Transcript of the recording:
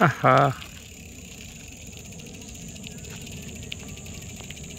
Aha.